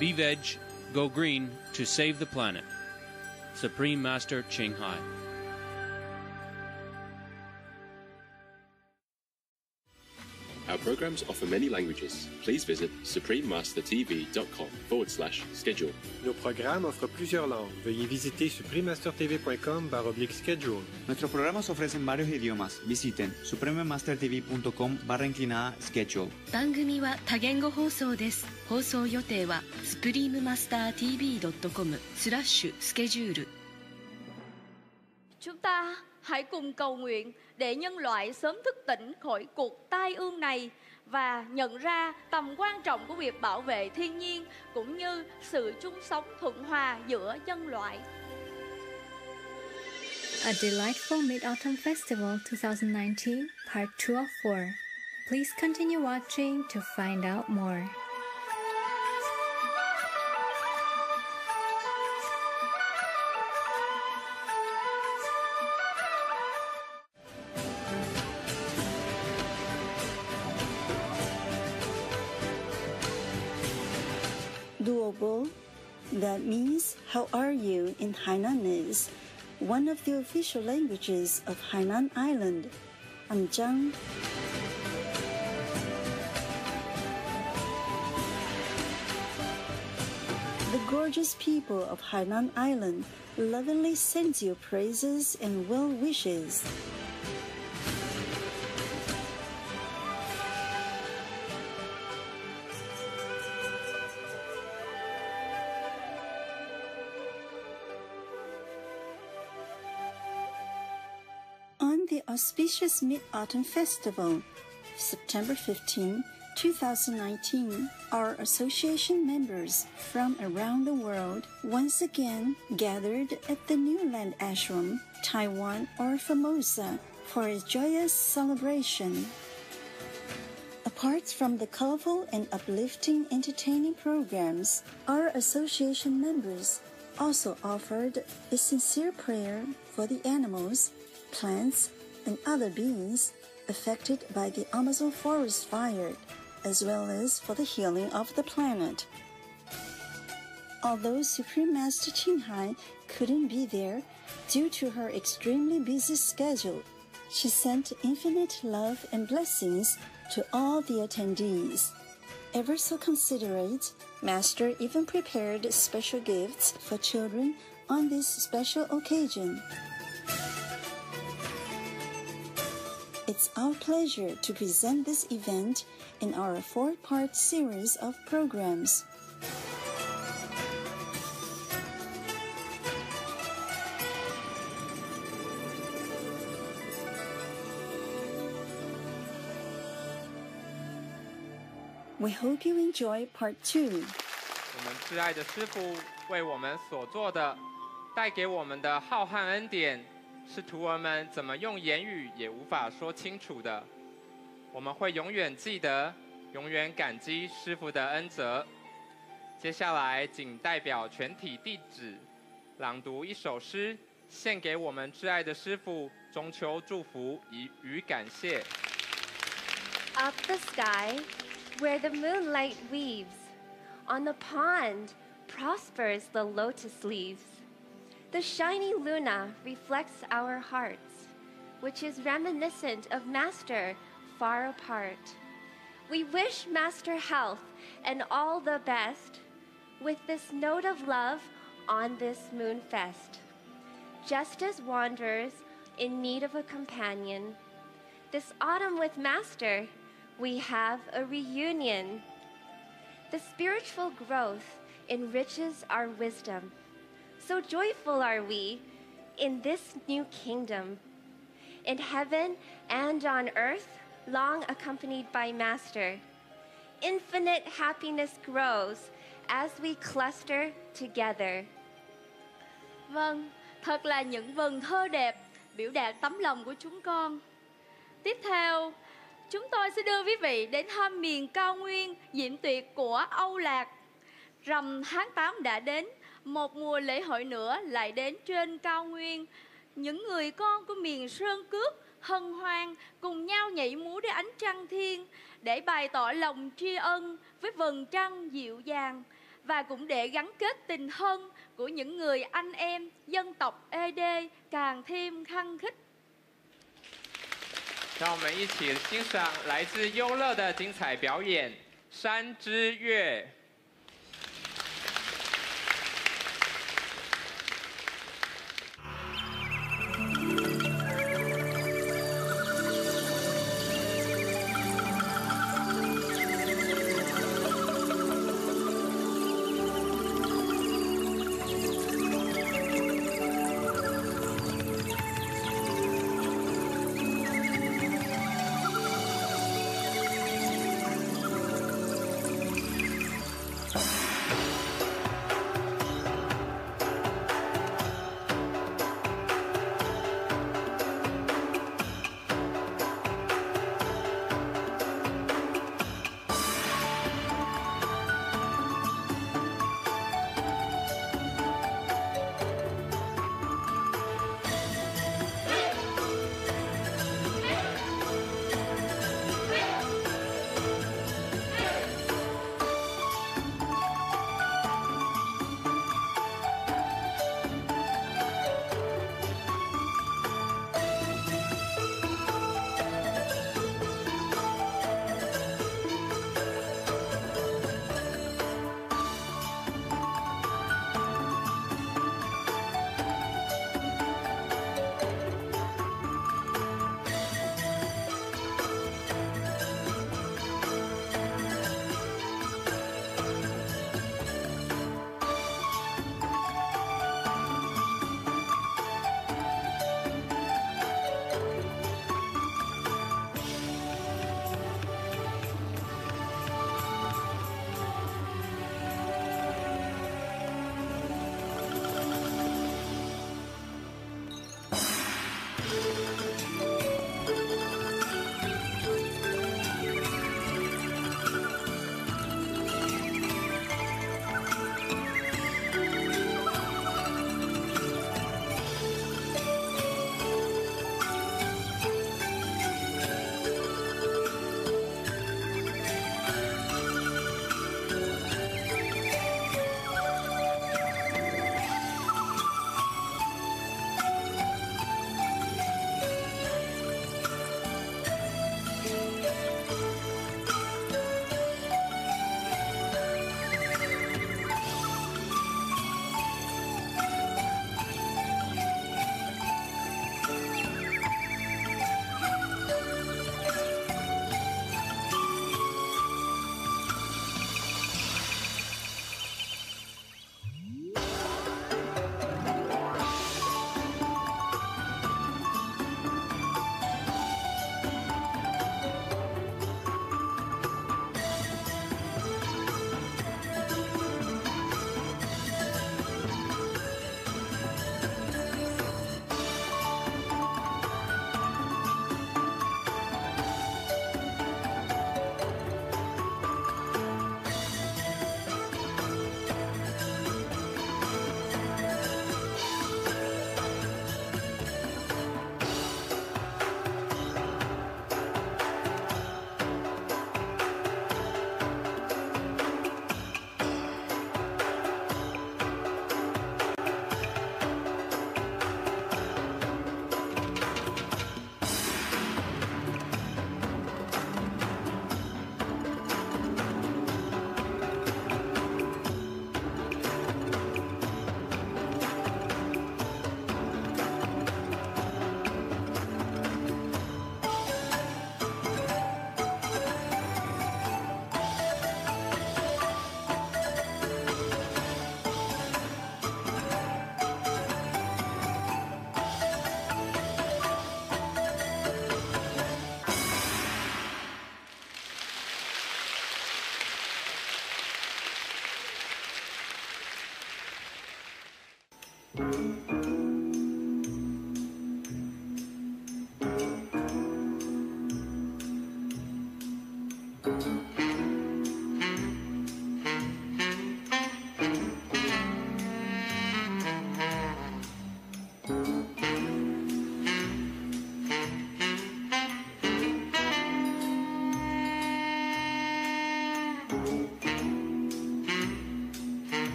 Be veg, go green to save the planet. Supreme Master Ching Hai. Our programs offer many languages. Please visit suprememastertv.com forward slash schedule. Nos programmes offrent plusieurs langues. Veuillez visiter suprememastertv.com oblique schedule. Nuestros programas ofrecen varios idiomas. Visiten suprememastertv.com barra inclinada schedule. 番組は多言語放送です放送予定は suprememastertv.com スラッシュスケジュール Chúng ta hãy cùng cầu nguyện để nhân loại sớm thức tỉnh khỏi cuộc tai ương này và nhận ra tầm quan trọng của việc bảo vệ thiên nhiên cũng như sự chung sống thuận hòa giữa nhân loại. A delightful Mid Autumn Festival 2019, Part 2 of 4. Please continue watching to find out more. How are you in Hainanese, one of the official languages of Hainan Island. I'm Zhang. The gorgeous people of Hainan Island lovingly sends you praises and well wishes. Auspicious Mid Autumn Festival, September 15, 2019, our association members from around the world once again gathered at the New Land Ashram, Taiwan or Formosa for a joyous celebration. Apart from the colorful and uplifting entertaining programs, our association members also offered a sincere prayer for the animals, plants, and other beings affected by the Amazon forest fire, as well as for the healing of the planet. Although Supreme Master Ching Hai couldn't be there due to her extremely busy schedule, she sent infinite love and blessings to all the attendees. Ever so considerate, Master even prepared special gifts for children on this special occasion. It's our pleasure to present this event in our four part series of programs. We hope you enjoy part two. 我们挚爱的师傅为我们所做的，带给我们的浩瀚恩典， 是徒儿们怎么用言语也无法说清楚的。我们会永远记得，永远感激师傅的恩泽。接下来，仅代表全体弟子朗读一首诗，献给我们挚爱的师傅，中秋祝福与与感谢。Up the sky, where the moonlight weaves, on the pond prospers the lotus leaves. The shiny luna reflects our hearts, which is reminiscent of Master far apart. We wish Master health and all the best with this note of love on this moon fest. Just as wanderers in need of a companion, this autumn with Master, we have a reunion. The spiritual growth enriches our wisdom. So joyful are we in this new kingdom. In heaven and on earth, long accompanied by Master, infinite happiness grows as we cluster together. Vâng, thật là những vần thơ đẹp biểu đạt tấm lòng của chúng con. Tiếp theo, chúng tôi sẽ đưa quý vị đến thăm miền cao nguyên diễm tuyệt của Âu Lạc. Rằm tháng 8 đã đến, một mùa lễ hội nữa lại đến trên cao nguyên. Những người con của miền Sơn Cước, hân hoan cùng nhau nhảy múa dưới ánh trăng thiên để bày tỏ lòng tri ân với vầng trăng dịu dàng. và cũng để gắn kết tình thân của những người anh em dân tộc ED càng thêm khăng khít. 让我们一起欣赏来自优乐的精彩表演《山之月》。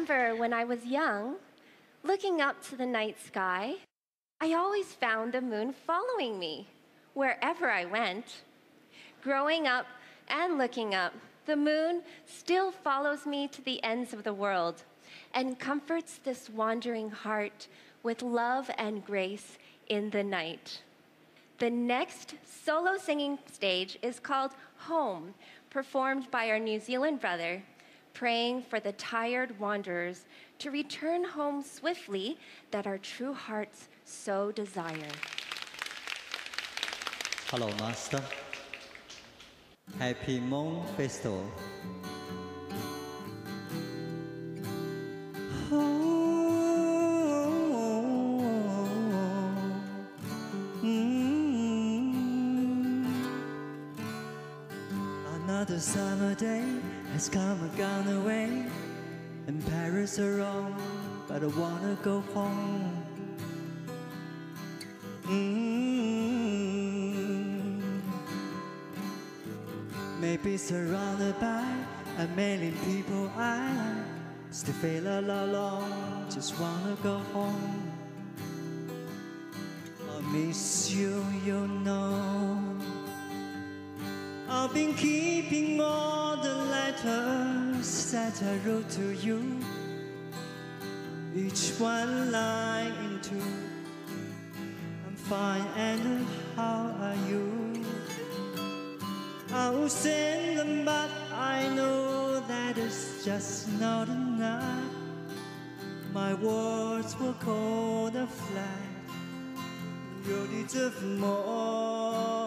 Remember when I was young, looking up to the night sky, I always found the moon following me wherever I went. Growing up and looking up, the moon still follows me to the ends of the world and comforts this wandering heart with love and grace in the night. The next solo singing stage is called Home, performed by our New Zealand brother, praying for the tired wanderers to return home swiftly that our true hearts so desire. Hello, Master. Happy Moon Festival. I wanna go home. Mm. Maybe surrounded by a million people, I still feel all alone. Just wanna go home. I miss you, you know. I've been keeping all the letters that I wrote to you, each one line into. I'm fine, and how are you? I'll send them, but I know that it's just not enough. My words were cold and flat. You deserve more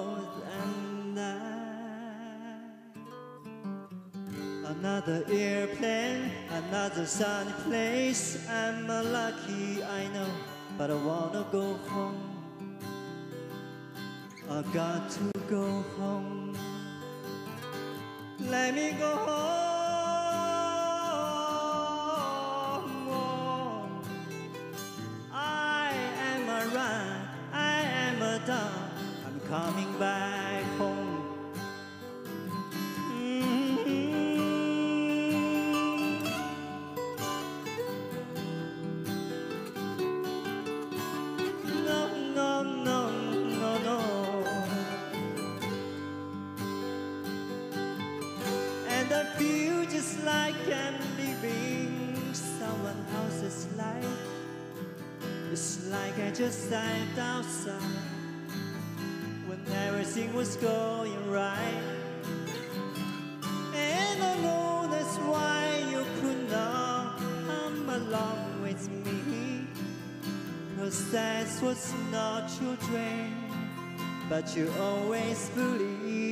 Another airplane, another sunny place. I'm lucky, I know, but I wanna go home. I got to go home. Let me go home. That's what's not your dream, but you always believe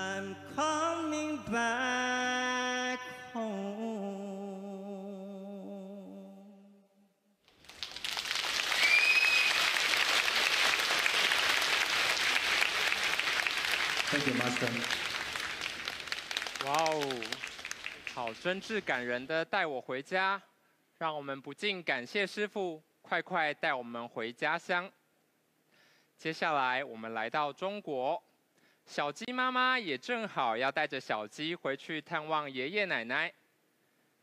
I'm coming back home. Thank you, Master. 哇哦，好真挚感人的带我回家，让我们不禁感谢师傅，快快带我们回家乡。接下来我们来到中国，小鸡妈妈也正好要带着小鸡回去探望爷爷奶奶。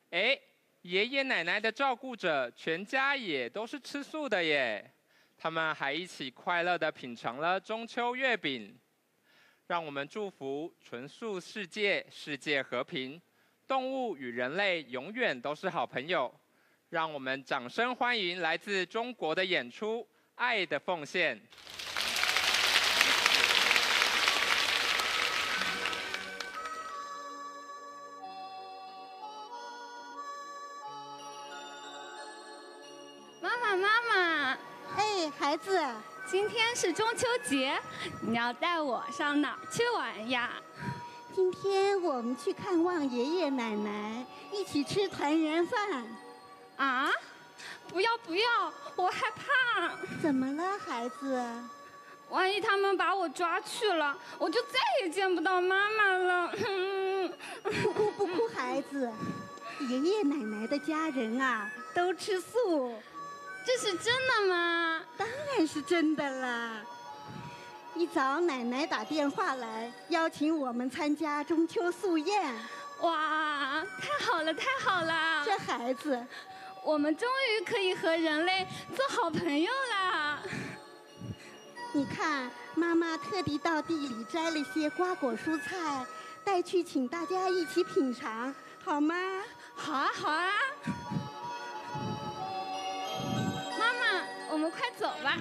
哎，爷爷奶奶的照顾者全家也都是吃素的耶，他们还一起快乐的品尝了中秋月饼。让我们祝福纯素世界，世界和平，动物与人类永远都是好朋友。让我们掌声欢迎来自中国的演出《爱的奉献》。今天是中秋节，你要带我上哪儿去玩呀？今天我们去看望爷爷奶奶，一起吃团圆饭。啊？不要不要，我害怕。怎么了，孩子？万一他们把我抓去了，我就再也见不到妈妈了。不哭不哭，孩子，爷爷奶奶的家人啊，都吃素。这是真的吗？是真的啦。一早奶奶打电话来，邀请我们参加中秋素宴。哇，太好了太好了！这孩子，我们终于可以和人类做好朋友啦。你看，妈妈特地到地里摘了些瓜果蔬菜，带去请大家一起品尝，好吗？好啊好啊。们快走吧。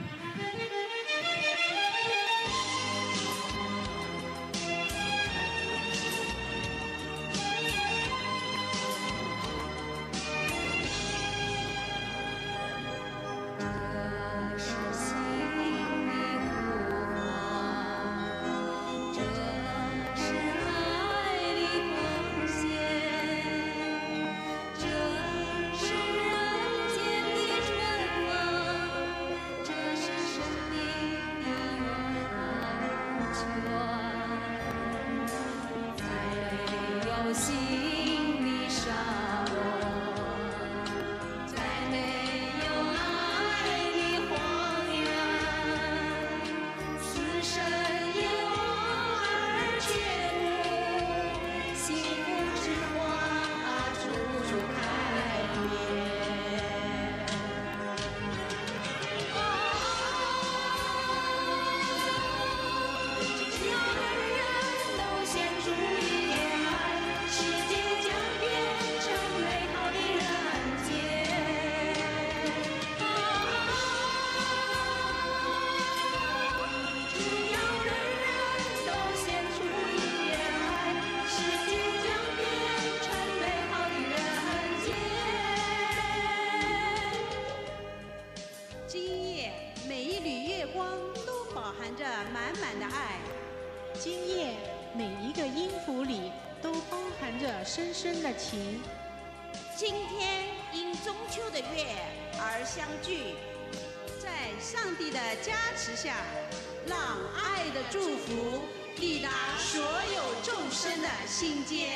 心间。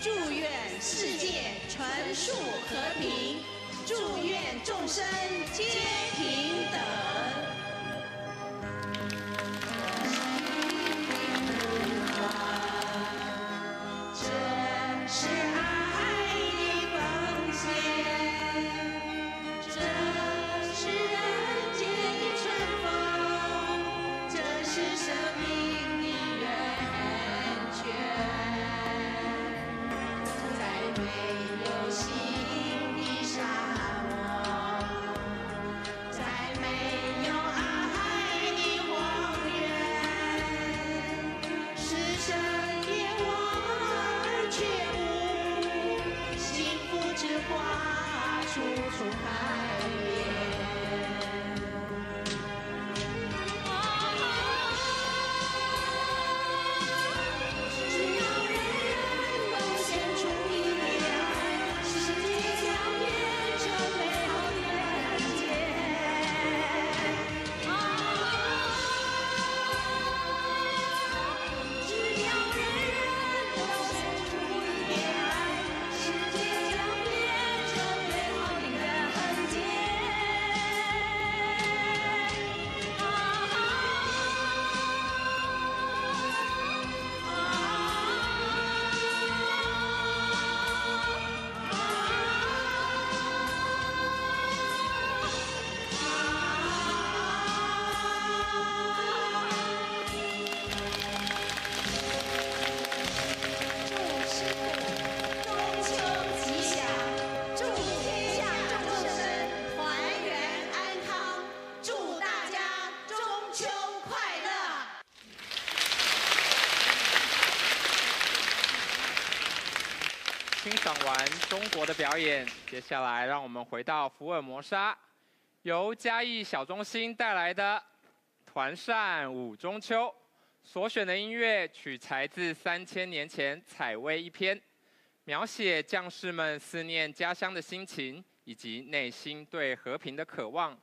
祝愿世界传述和平，祝愿众生皆平等。中国的表演，接下来让我们回到福尔摩沙，由嘉义小中心带来的团扇舞中秋》，所选的音乐取材自三千年前采薇一篇，描写将士们思念家乡的心情以及内心对和平的渴望。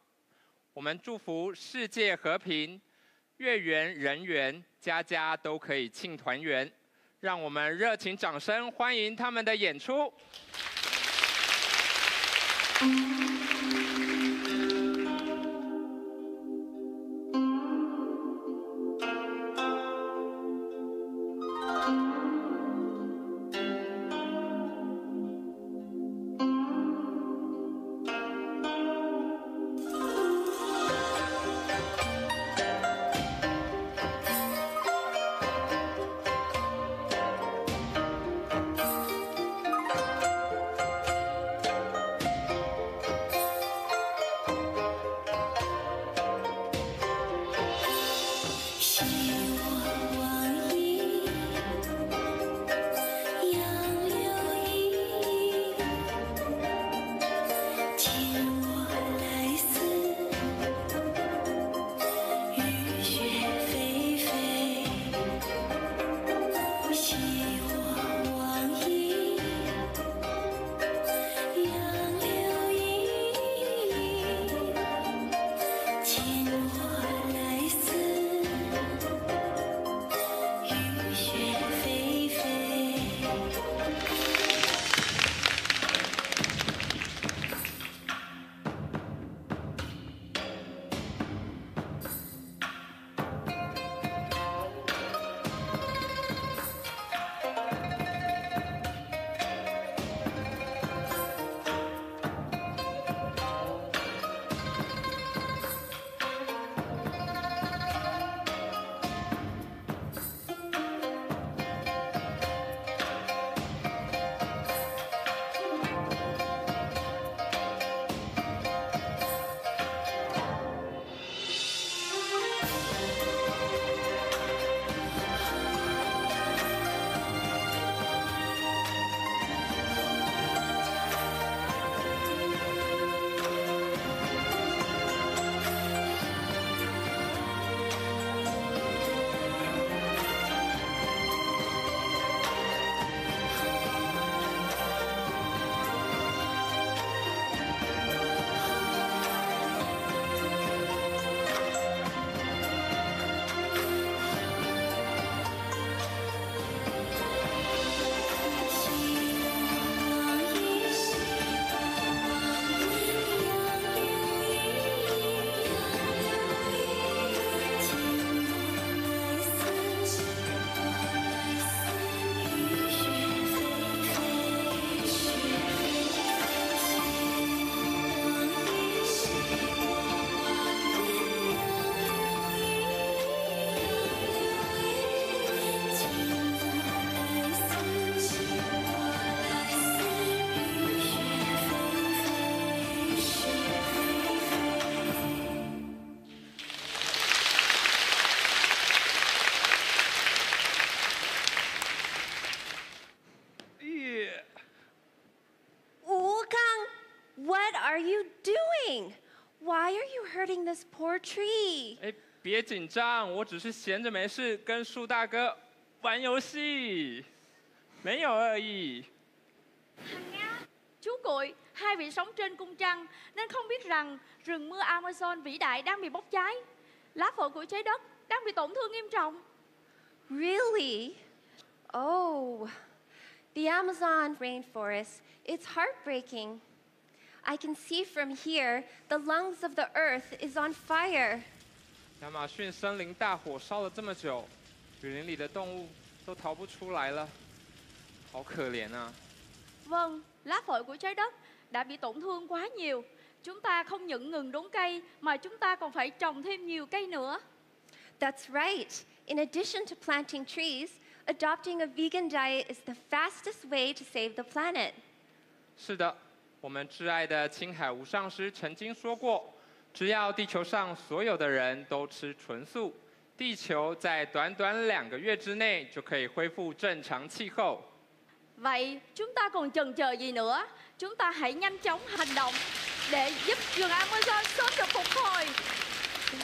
我们祝福世界和平，月圆人圆，家家都可以庆团圆。让我们热情掌声欢迎他们的演出。tree? 哎，别紧张，我只是闲着没事跟树大哥玩游戏，没有恶意。 Chú Cụi, hai vị sống trên cung trăng nên không biết rằng rừng mưa Amazon vĩ đại đang bị bốc cháy. Lá phổi của trái đất đang bị tổn thương nghiêm trọng. Really? Oh, the Amazon rainforest. It's heartbreaking. I can see from here the lungs of the earth is on fire. 亚马逊森林大火烧了这么久，雨林里的动物都逃不出来了，好可怜啊！ Vâng, lá phổi của trái đất đã bị tổn thương quá nhiều. Chúng ta không những ngừng đốn cây mà chúng ta còn phải trồng thêm nhiều cây nữa. That's right. In addition to planting trees, adopting a vegan diet is the fastest way to save the planet. 是的， 我们挚爱的青海无上师曾经说过，只要地球上所有的人都吃纯素，地球在短短两个月之内就可以恢复正常气候。Vậy chúng ta còn chần chờ gì nữa? Chúng ta hãy nhanh chóng hành động để giúp rừng Amazon sớm được phục hồi.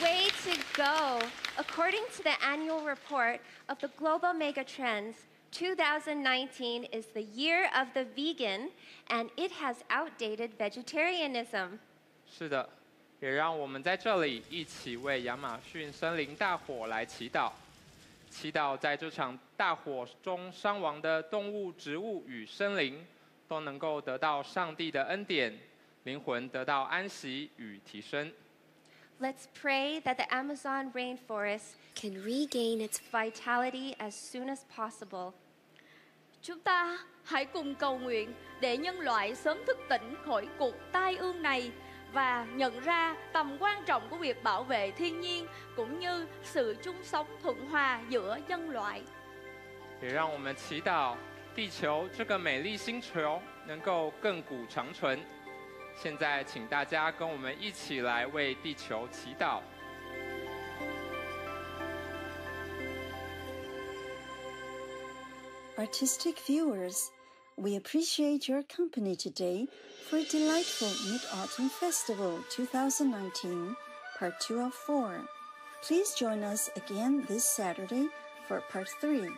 Way to go! According to the annual report of the Global Megatrends, 2019 is the year of the vegan, and it has outdated vegetarianism. 是的，也让我们在这里一起为亚马逊森林大火来祈祷，祈祷在这场大火中伤亡的动物、植物与森林都能够得到上帝的恩典，灵魂得到安息与提升。Let's pray that the Amazon rainforest can regain its vitality as soon as possible. Chúng ta hãy cùng cầu nguyện để nhân loại sớm thức tỉnh khỏi cuộc tai ương này và nhận ra tầm quan trọng của việc bảo vệ thiên nhiên cũng như sự chung sống thuận hòa giữa nhân loại. 也让我们祈祷地球这个美丽星球能够亘古长存。 现在，请大家跟我们一起来为地球祈祷。 Artistic viewers, we appreciate your company today for a delightful Mid Autumn Festival 2019, Part 2 of 4. Please join us again this Saturday for Part 3.